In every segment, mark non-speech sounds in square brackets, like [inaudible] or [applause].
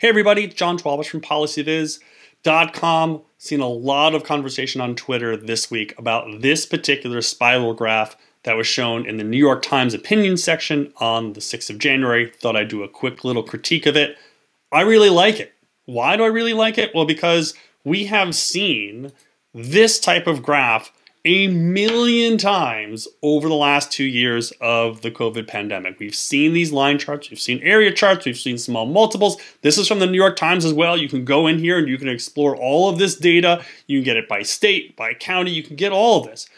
Hey everybody, it's Jon Schwabish from PolicyViz.com. Seen a lot of conversation on Twitter this week about this particular spiral graph that was shown in the New York Times opinion section on the 6th of January. Thought I'd do a quick little critique of it. I really like it. Why do I really like it? Well, because we have seen this type of graph a million times over the last two years of the COVID pandemic. We've seen these line charts, we've seen area charts, we've seen small multiples. This is from the New York Times as well. You can go in here and you can explore all of this data. You can get it by state, by county, you can get all of this.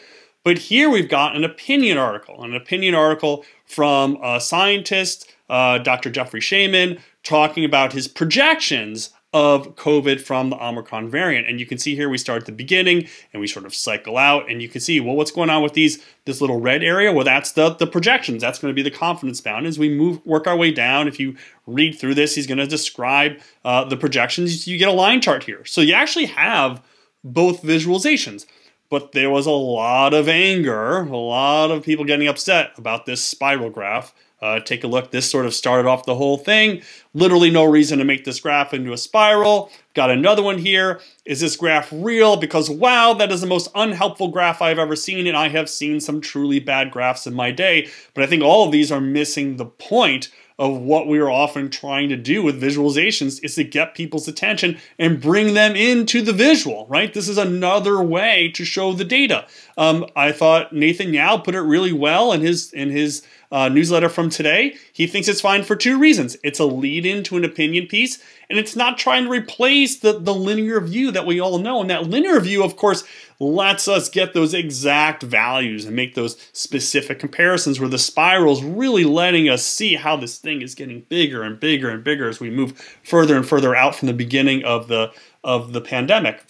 But here we've got an opinion article, an opinion article from a scientist, uh, Dr. Jeffrey Shaman, talking about his projections of COVID from the Omicron variant. And you can see here we start at the beginning and we sort of cycle out and you can see, well, what's going on with these this little red area? Well, that's the, the projections. That's going to be the confidence bound. As we move work our way down, if you read through this, he's going to describe uh, the projections. You get a line chart here. So you actually have both visualizations. But there was a lot of anger, a lot of people getting upset about this spiral graph uh, take a look. This sort of started off the whole thing. Literally no reason to make this graph into a spiral. Got another one here. Is this graph real? Because wow, that is the most unhelpful graph I've ever seen, and I have seen some truly bad graphs in my day. But I think all of these are missing the point of what we are often trying to do with visualizations is to get people's attention and bring them into the visual, right? This is another way to show the data. Um, I thought Nathan Yau put it really well in his in his uh, newsletter from today. He thinks it's fine for two reasons. It's a lead into an opinion piece, and it's not trying to replace the, the linear view that we all know. And that linear view, of course, lets us get those exact values and make those specific comparisons where the spiral is really letting us see how this thing is getting bigger and bigger and bigger as we move further and further out from the beginning of the of the pandemic.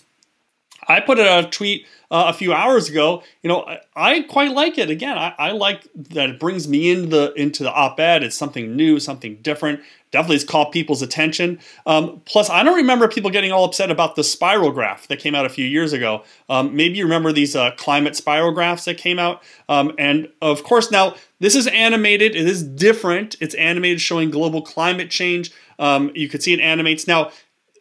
I put a tweet uh, a few hours ago. You know, I, I quite like it. Again, I, I, like that it brings me into the into the op-ed. It's something new, something different. Definitely has caught people's attention. Um, plus, I don't remember people getting all upset about the spiral graph that came out a few years ago. Um, maybe you remember these uh, climate spiral graphs that came out. Um, and of course, now this is animated. It is different. It's animated, showing global climate change. Um, you could see it animates now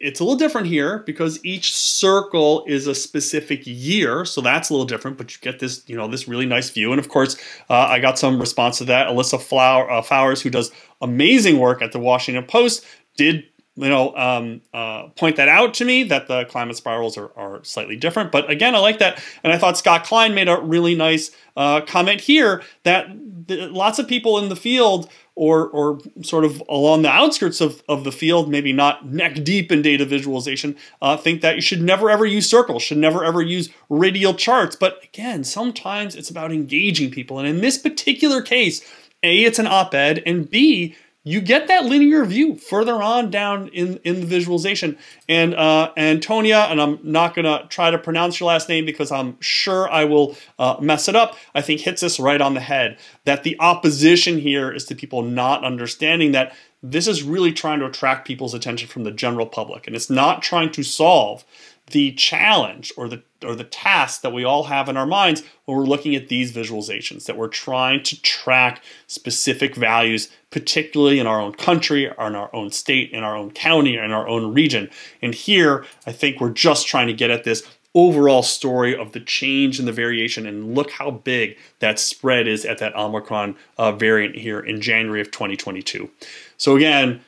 it's a little different here because each circle is a specific year, so that's a little different. But you get this, you know, this really nice view. And of course, uh, I got some response to that. Alyssa Flower, uh, Flowers, who does amazing work at the Washington Post, did you know um, uh, point that out to me that the climate spirals are, are, slightly different. But again, I like that, and I thought Scott Klein made a really nice uh, comment here that lots of people in the field or, or sort of along the outskirts of, of the field, maybe not neck deep in data visualization, uh, think that you should never ever use circles, should never ever use radial charts. But again, sometimes it's about engaging people. And in this particular case, A, it's an op-ed, and B, you get that linear view further on down in, in the visualization. And uh, Antonia, and I'm not going to try to pronounce your last name because I'm sure I will uh, mess it up, I think hits us right on the head. That the opposition here is to people not understanding that this is really trying to attract people's attention from the general public. And it's not trying to solve the challenge or the or the task that we all have in our minds when we're looking at these visualizations that we're trying to track specific values particularly in our own country or in our own state in our own county or in our own region and here i think we're just trying to get at this overall story of the change and the variation and look how big that spread is at that omicron uh, variant here in january of 2022 so again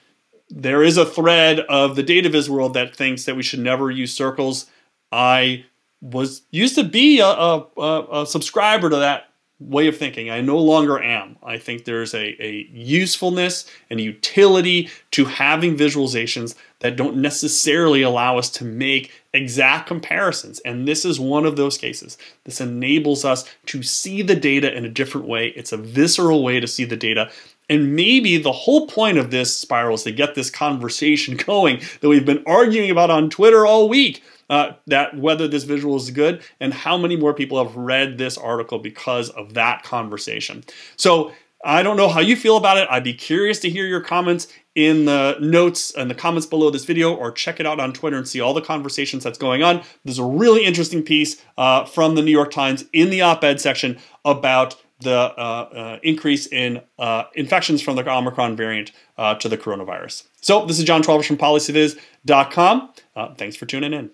there is a thread of the data DataViz world that thinks that we should never use circles. I was used to be a, a, a, subscriber to that way of thinking. I no longer am. I think there's a, a usefulness and utility to having visualizations that don't necessarily allow us to make exact comparisons. And this is one of those cases. This enables us to see the data in a different way. It's a visceral way to see the data and maybe the whole point of this spiral is to get this conversation [laughs] going that we've been arguing about on Twitter all week. Uh, that whether this visual is good and how many more people have read this article because of that conversation. So I don't know how you feel about it. I'd be curious to hear your comments in the notes and the comments below this video or check it out on Twitter and see all the conversations that's going on. There's a really interesting piece uh, from the New York Times in the op-ed section about the uh, uh, increase in uh, infections from the Omicron variant uh, to the coronavirus. So this is Jon Schwabish from policyviz.com. Uh, thanks for tuning in.